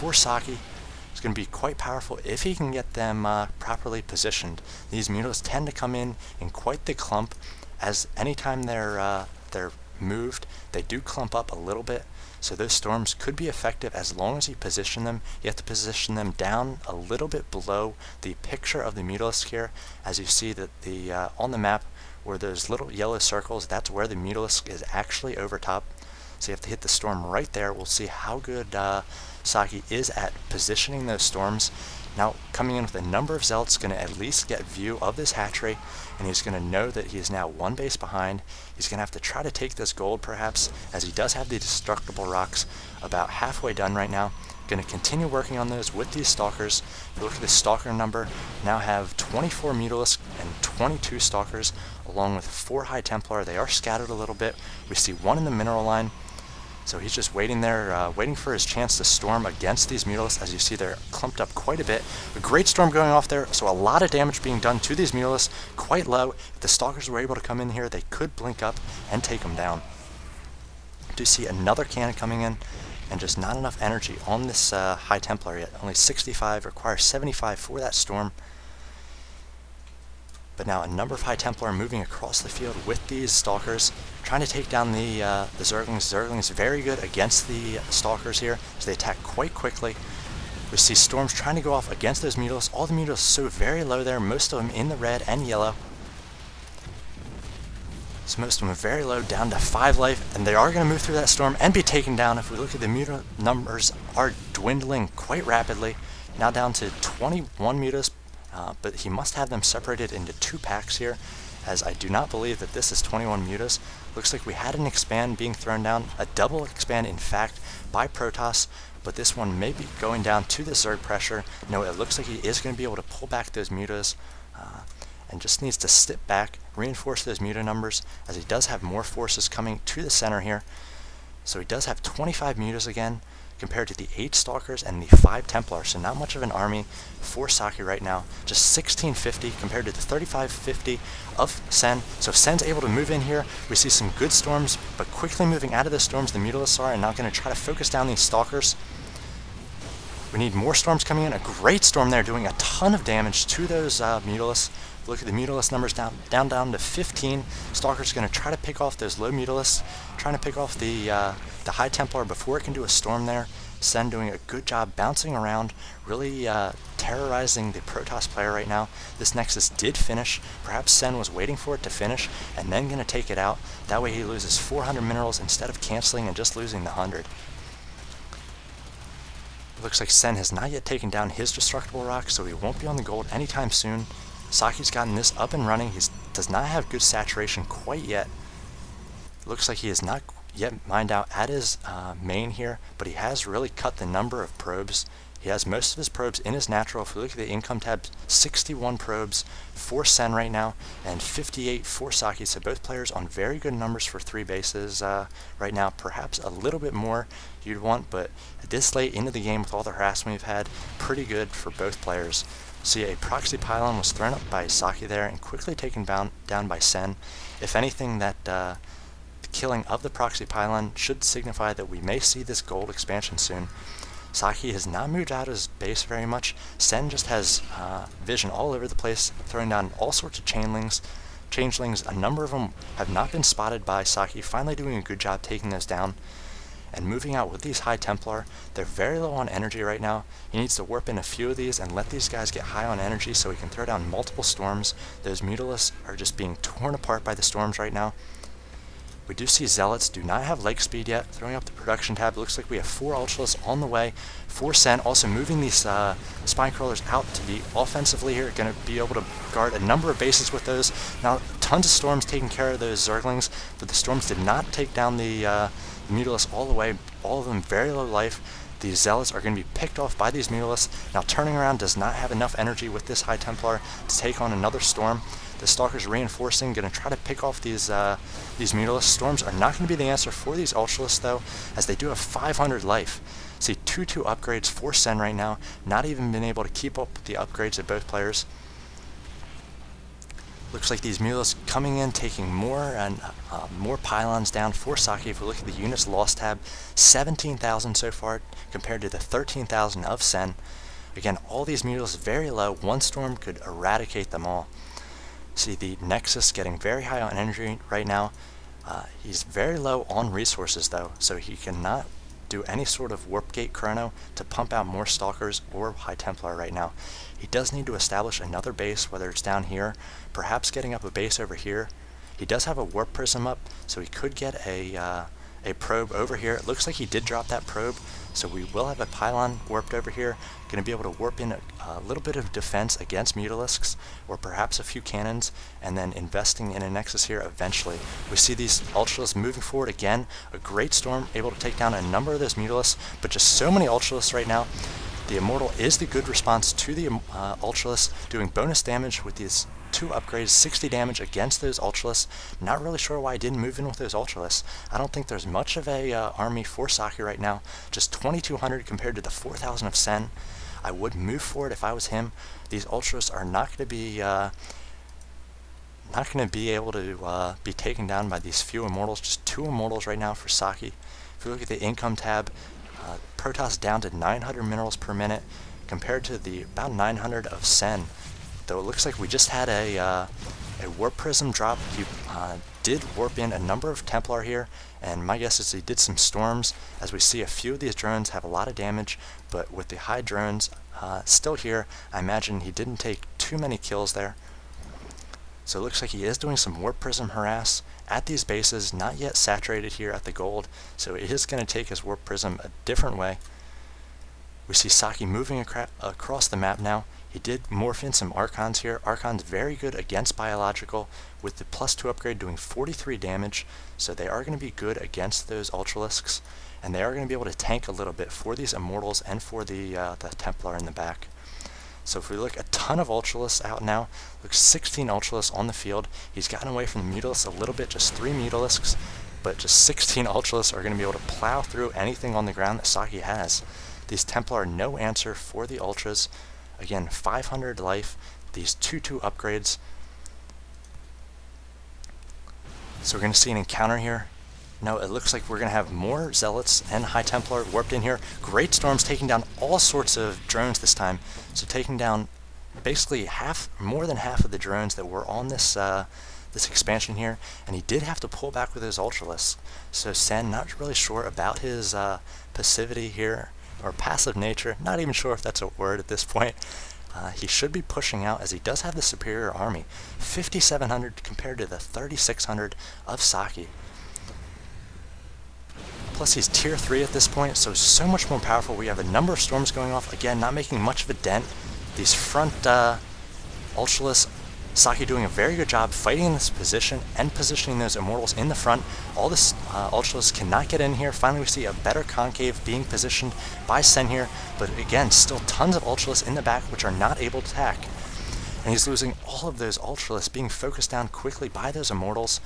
for Socke is going to be quite powerful if he can get them uh, properly positioned. These Mutalisks tend to come in in quite the clump, as anytime they're uh, they're moved, they do clump up a little bit. So those storms could be effective as long as you position them. You have to position them down a little bit below the picture of the Mutalisk here. As you see that the uh, on the map where those little yellow circles, that's where the Mutalisk is actually over top. So you have to hit the storm right there. We'll see how good uh, Socke is at positioning those storms. Now coming in with a number of Zealots, going to at least get view of this hatchery and he's going to know that he is now one base behind. He's going to have to try to take this gold perhaps as he does have the destructible rocks about halfway done right now. Going to continue working on those with these stalkers. If you look at the stalker number, now have 24 Mutalisks and 22 stalkers along with 4 High Templar. They are scattered a little bit. We see one in the mineral line so he's just waiting there, uh, waiting for his chance to storm against these Mutalisks. As you see, they're clumped up quite a bit. A great storm going off there, so a lot of damage being done to these Mutalisks, quite low. If the Stalkers were able to come in here, they could blink up and take them down. Do see another cannon coming in, and just not enough energy on this uh, High Templar yet. Only 65, requires 75 for that storm. But now a number of High Templar moving across the field with these Stalkers, trying to take down the, uh, the Zerglings. Zerglings very good against the Stalkers here, so they attack quite quickly. We see Storms trying to go off against those Mutalisks. All the Mutalisks so very low there, most of them in the red and yellow. So most of them are very low, down to 5 life, and they are going to move through that storm and be taken down. If we look at the muta numbers are dwindling quite rapidly, now down to 21 mutas uh, but he must have them separated into two packs here, as I do not believe that this is 21 mutas. Looks like we had an expand being thrown down, a double expand in fact, by Protoss, but this one may be going down to the Zerg pressure. No, it looks like he is going to be able to pull back those mutas, uh, and just needs to step back, reinforce those muta numbers, as he does have more forces coming to the center here. So he does have 25 mutas again, compared to the 8 Stalkers and the 5 Templars, so not much of an army for Socke right now. Just 1650 compared to the 3550 of Sen. So Sen's able to move in here, we see some good storms, but quickly moving out of the storms, the Mutalisks are, and now going to try to focus down these Stalkers. We need more storms coming in. A great storm there doing a ton of damage to those uh. Look at the Mutalisk numbers down, down, down to 15. Stalker's going to try to pick off those low Mutalisks, trying to pick off the uh, the High Templar before it can do a storm there. Sen doing a good job bouncing around, really uh, terrorizing the Protoss player right now. This Nexus did finish. Perhaps Sen was waiting for it to finish and then going to take it out. That way he loses 400 minerals instead of canceling and just losing the 100. It looks like Sen has not yet taken down his Destructible Rock, so he won't be on the gold anytime soon. Socke's gotten this up and running. He does not have good saturation quite yet. looks like he has not yet mined out at his uh, main here, but he has really cut the number of probes. He has most of his probes in his natural. If we look at the income tab, 61 probes for Sen right now, and 58 for Socke. So both players on very good numbers for three bases uh, right now. Perhaps a little bit more you'd want, but this late into the game with all the harassment we've had, pretty good for both players. See, a proxy pylon was thrown up by Socke there and quickly taken down, down by Sen. If anything, that uh, killing of the proxy pylon should signify that we may see this gold expansion soon. Socke has not moved out of his base very much. Sen just has uh, vision all over the place, throwing down all sorts of chainlings. Changelings, a number of them have not been spotted by Socke, finally doing a good job taking those down. And moving out with these High Templar, they're very low on energy right now. He needs to warp in a few of these and let these guys get high on energy so he can throw down multiple storms. Those Mutalisks are just being torn apart by the storms right now. We do see Zealots do not have leg speed yet. Throwing up the production tab, it looks like we have four Ultralisks on the way. For Sen, also moving these uh, Spine Crawlers out to be offensively here. Going to be able to guard a number of bases with those. Now, tons of Storms taking care of those Zerglings, but the Storms did not take down the, uh, the Mutalisks all the way. All of them very low life. These Zealots are going to be picked off by these Mutalisks. Now, turning around does not have enough energy with this High Templar to take on another Storm. The Stalker's reinforcing, going to try to pick off these uh, these Mutalisks. Storms are not going to be the answer for these Ultralisks, though, as they do have 500 life. See, 2-2 upgrades for Sen right now, not even been able to keep up with the upgrades of both players. Looks like these mules coming in, taking more and uh, more pylons down for Socke. If we look at the units lost tab, 17,000 so far compared to the 13,000 of Sen. Again, all these mules very low. One storm could eradicate them all. See the Nexus getting very high on energy right now. Uh, he's very low on resources though, so he cannot do any sort of warp gate chrono to pump out more stalkers or high templar right now. He does need to establish another base, whether it's down here, perhaps getting up a base over here. He does have a warp prism up, so he could get a uh, a probe over here. It looks like he did drop that probe, so we will have a pylon warped over here. Going to be able to warp in a, a, little bit of defense against Mutalisks, or perhaps a few cannons, and then investing in a Nexus here eventually. We see these Ultralisks moving forward again. A great storm, able to take down a number of those Mutalisks, but just so many Ultralisks right now. The Immortal is the good response to the uh, Ultralisk, doing bonus damage with these two upgrades, 60 damage against those Ultralisks. Not really sure why I didn't move in with those Ultralisks. I don't think there's much of a uh, army for Socke right now. Just 2,200 compared to the 4,000 of Sen. I would move for it if I was him. These Ultras are not going to be... Uh, not going to be able to uh, be taken down by these few immortals. Just two immortals right now for Socke. If you look at the income tab, uh, Protoss down to 900 minerals per minute compared to the about 900 of Sen though it looks like we just had a, uh, a warp prism drop. He uh, did warp in a number of Templar here, and my guess is he did some storms, as we see a few of these drones have a lot of damage, but with the high drones uh, still here, I imagine he didn't take too many kills there. So it looks like he is doing some warp prism harass at these bases, not yet saturated here at the gold, so it is going to take his warp prism a different way. We see Socke moving across the map now. He did morph in some Archons here. Archons very good against Biological, with the plus 2 upgrade doing 43 damage, so they are going to be good against those Ultralisks, and they are going to be able to tank a little bit for these Immortals and for the, uh, the Templar in the back. So if we look, a ton of Ultralisks out now. Look, 16 Ultralisks on the field. He's gotten away from the Mutalisks a little bit, just 3 Mutalisks, but just 16 Ultralisks are going to be able to plow through anything on the ground that Socke has. These Templar no answer for the Ultras, Again, 500 life, these 2-2 upgrades. So we're going to see an encounter here. No, it looks like we're going to have more Zealots and High Templar warped in here. Great Storm's taking down all sorts of drones this time. So taking down basically half, more than half of the drones that were on this uh, this expansion here, and he did have to pull back with his Ultralisks. So Sen, not really sure about his uh, passivity here or passive nature, not even sure if that's a word at this point. Uh, he should be pushing out as he does have the superior army. 5,700 compared to the 3,600 of Socke. Plus he's tier 3 at this point, so so much more powerful. We have a number of storms going off. Again, not making much of a dent. These front uh, Ultralisks Socke doing a very good job fighting in this position and positioning those Immortals in the front. All this uh, Ultras cannot get in here. Finally we see a better concave being positioned by Sen here, but again, still tons of Ultras in the back which are not able to attack. And he's losing all of those Ultras being focused down quickly by those Immortals,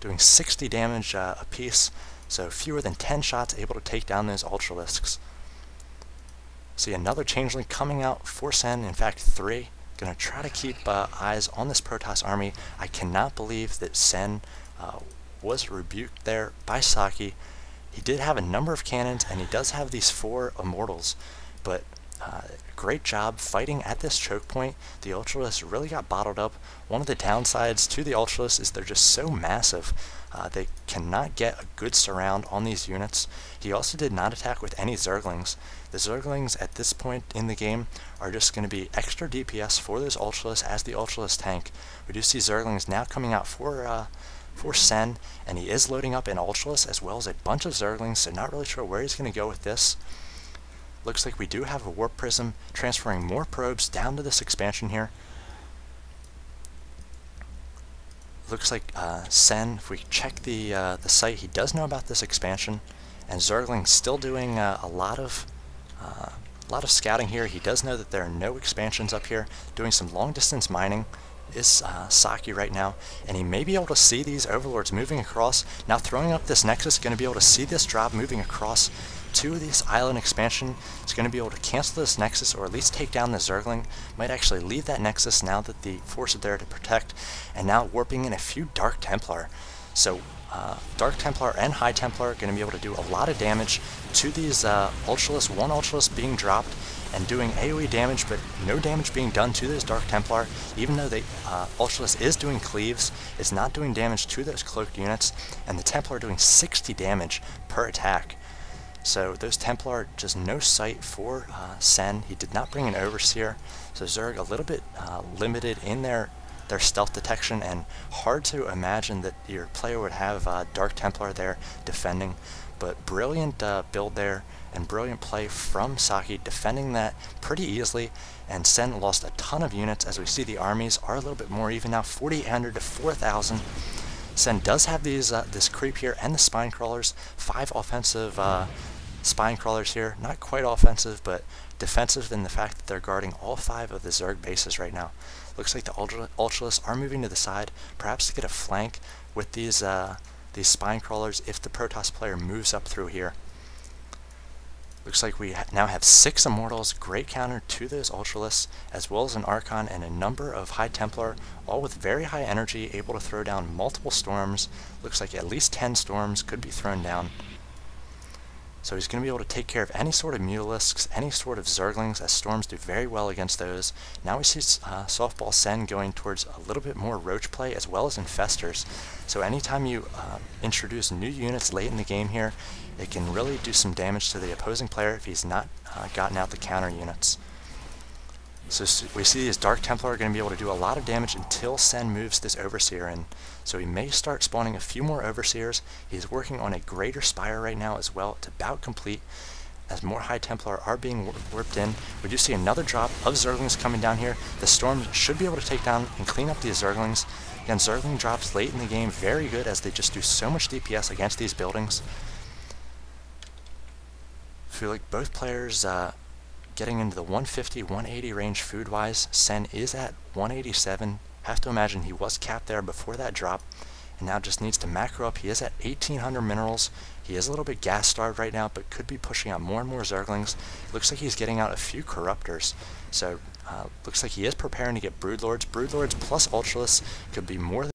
doing 60 damage uh, apiece, so fewer than 10 shots able to take down those Ultralisks. See another Changeling coming out for Sen, in fact three. Gonna try to keep uh, eyes on this Protoss army. I cannot believe that Sen uh, was rebuked there by Socke. He did have a number of cannons, and he does have these four Immortals, but uh, great job fighting at this choke point. The Ultralisks really got bottled up. One of the downsides to the Ultralisks is they're just so massive. Uh, they cannot get a good surround on these units. He also did not attack with any Zerglings. The Zerglings at this point in the game are just going to be extra DPS for those Ultralisks as the Ultralisk tank. We do see Zerglings now coming out for uh, for Sen, and he is loading up an Ultralisk as well as a bunch of Zerglings, so not really sure where he's going to go with this. Looks like we do have a Warp Prism transferring more probes down to this expansion here. looks like uh, Sen, if we check the uh, the site, he does know about this expansion, and Zergling's still doing uh, a lot of uh, a lot of scouting here. He does know that there are no expansions up here. Doing some long distance mining is uh, Socke right now, and he may be able to see these overlords moving across. Now throwing up this nexus, going to be able to see this drop moving across. to this island expansion is going to be able to cancel this Nexus or at least take down the Zergling. Might actually leave that Nexus now that the Force are there to protect. And now warping in a few Dark Templar. So uh, Dark Templar and High Templar are going to be able to do a lot of damage to these uh, Ultralisk, one Ultralisk being dropped and doing AoE damage, but no damage being done to this Dark Templar, even though the uh, Ultralisk is doing cleaves, it's not doing damage to those cloaked units, and the Templar doing 60 damage per attack. So those Templar just no sight for uh, Sen. He did not bring an Overseer, so Zerg a little bit uh, limited in their their stealth detection, and hard to imagine that your player would have uh, Dark Templar there defending. But brilliant uh, build there, and brilliant play from Socke, defending that pretty easily. And Sen lost a ton of units, as we see the armies are a little bit more even now, 4,800 to 4,000. Sen does have these uh, this creep here and the spine crawlers, five offensive uh, spine crawlers here, not quite offensive, but defensive in the fact that they're guarding all five of the Zerg bases right now. Looks like the Ultra Ultralisks are moving to the side, perhaps to get a flank with these uh, these spine crawlers if the Protoss player moves up through here. Looks like we ha now have six Immortals, great counter to those Ultralisks, as well as an Archon and a number of High Templar, all with very high energy, able to throw down multiple storms. Looks like at least 10 storms could be thrown down. So he's going to be able to take care of any sort of Mutalisks, any sort of Zerglings, as Storms do very well against those. Now we see uh, Softball Sen going towards a little bit more Roach play as well as Infestors. So anytime you uh, introduce new units late in the game here, it can really do some damage to the opposing player if he's not uh, gotten out the counter units. So we see these Dark Templar are going to be able to do a lot of damage until Sen moves this Overseer in. So he may start spawning a few more Overseers. He's working on a Greater Spire right now as well. It's about complete as more High Templar are being warped in. We do see another drop of Zerglings coming down here. The Storm should be able to take down and clean up these Zerglings. Again, Zergling drops late in the game, very good as they just do so much DPS against these buildings. I feel like both players uh, getting into the 150, 180 range food-wise. Sen is at 187. Have to imagine he was capped there before that drop, and now just needs to macro up. He is at 1800 minerals. He is a little bit gas starved right now, but could be pushing out more and more Zerglings. Looks like he's getting out a few Corruptors. So uh, looks like he is preparing to get Broodlords. Broodlords plus Ultralisk could be more